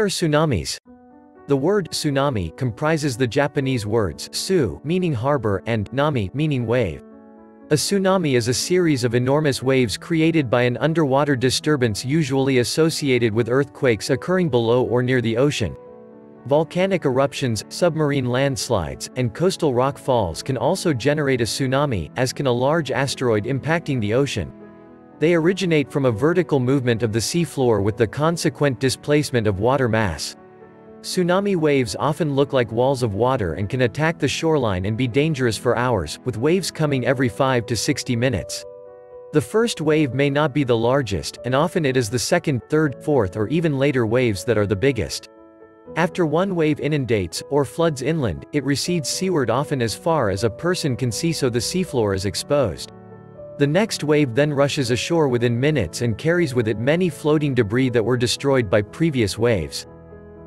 What are tsunamis? The word tsunami comprises the Japanese words tsu meaning harbor and nami meaning wave. A tsunami is a series of enormous waves created by an underwater disturbance usually associated with earthquakes occurring below or near the ocean. Volcanic eruptions, submarine landslides, and coastal rock falls can also generate a tsunami, as can a large asteroid impacting the ocean. They originate from a vertical movement of the seafloor with the consequent displacement of water mass. Tsunami waves often look like walls of water and can attack the shoreline and be dangerous for hours, with waves coming every 5 to 60 minutes. The first wave may not be the largest, and often it is the second, third, fourth or even later waves that are the biggest. After one wave inundates, or floods inland, it recedes seaward often as far as a person can see so the seafloor is exposed. The next wave then rushes ashore within minutes and carries with it many floating debris that were destroyed by previous waves.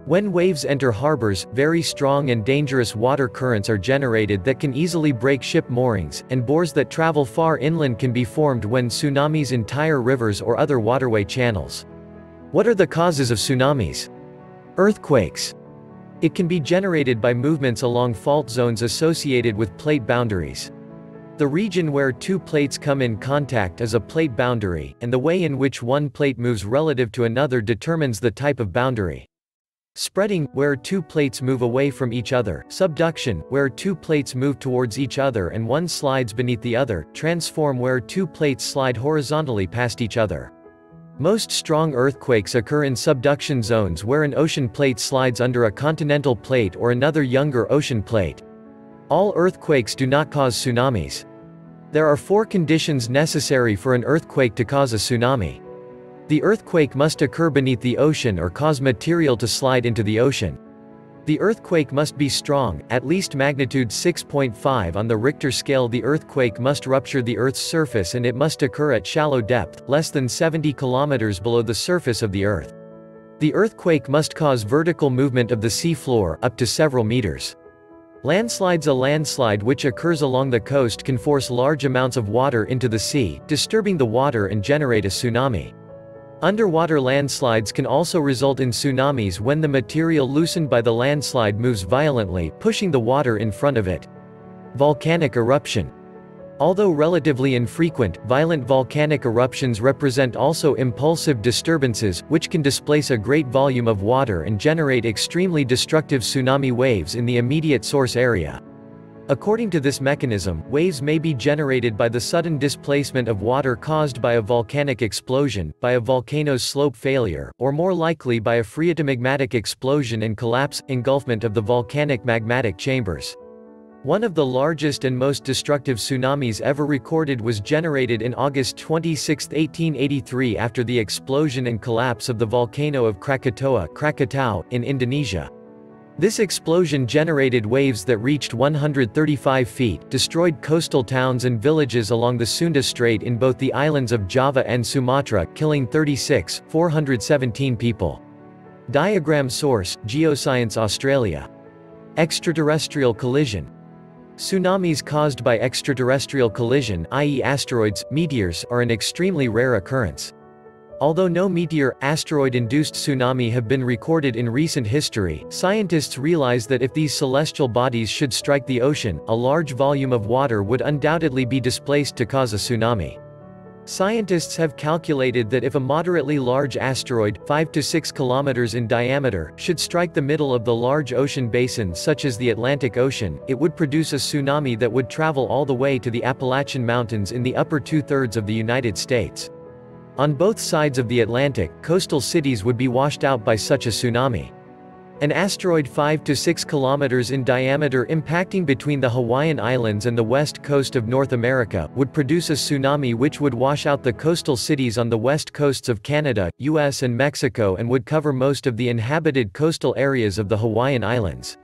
When waves enter harbors, very strong and dangerous water currents are generated that can easily break ship moorings, and bores that travel far inland can be formed when tsunamis entire rivers or other waterway channels. What are the causes of tsunamis? Earthquakes. It can be generated by movements along fault zones associated with plate boundaries. The region where two plates come in contact is a plate boundary, and the way in which one plate moves relative to another determines the type of boundary. Spreading, where two plates move away from each other, subduction, where two plates move towards each other and one slides beneath the other, transform where two plates slide horizontally past each other. Most strong earthquakes occur in subduction zones where an ocean plate slides under a continental plate or another younger ocean plate. All earthquakes do not cause tsunamis. There are four conditions necessary for an earthquake to cause a tsunami. The earthquake must occur beneath the ocean or cause material to slide into the ocean. The earthquake must be strong, at least magnitude 6.5 on the Richter scale the earthquake must rupture the Earth's surface and it must occur at shallow depth, less than 70 kilometers below the surface of the Earth. The earthquake must cause vertical movement of the seafloor up to several meters. Landslides A landslide which occurs along the coast can force large amounts of water into the sea, disturbing the water and generate a tsunami. Underwater landslides can also result in tsunamis when the material loosened by the landslide moves violently, pushing the water in front of it. Volcanic eruption. Although relatively infrequent, violent volcanic eruptions represent also impulsive disturbances, which can displace a great volume of water and generate extremely destructive tsunami waves in the immediate source area. According to this mechanism, waves may be generated by the sudden displacement of water caused by a volcanic explosion, by a volcano's slope failure, or more likely by a phreatomagmatic explosion and collapse, engulfment of the volcanic magmatic chambers. One of the largest and most destructive tsunamis ever recorded was generated in August 26, 1883 after the explosion and collapse of the volcano of Krakatoa Krakatau, in Indonesia. This explosion generated waves that reached 135 feet, destroyed coastal towns and villages along the Sunda Strait in both the islands of Java and Sumatra, killing 36, 417 people. Diagram source, Geoscience Australia. Extraterrestrial collision. Tsunamis caused by extraterrestrial collision i.e. asteroids, meteors, are an extremely rare occurrence. Although no meteor, asteroid-induced tsunami have been recorded in recent history, scientists realize that if these celestial bodies should strike the ocean, a large volume of water would undoubtedly be displaced to cause a tsunami. Scientists have calculated that if a moderately large asteroid, 5 to 6 kilometers in diameter, should strike the middle of the large ocean basin such as the Atlantic Ocean, it would produce a tsunami that would travel all the way to the Appalachian Mountains in the upper two-thirds of the United States. On both sides of the Atlantic, coastal cities would be washed out by such a tsunami. An asteroid 5 to 6 kilometers in diameter impacting between the Hawaiian Islands and the west coast of North America, would produce a tsunami which would wash out the coastal cities on the west coasts of Canada, US and Mexico and would cover most of the inhabited coastal areas of the Hawaiian Islands.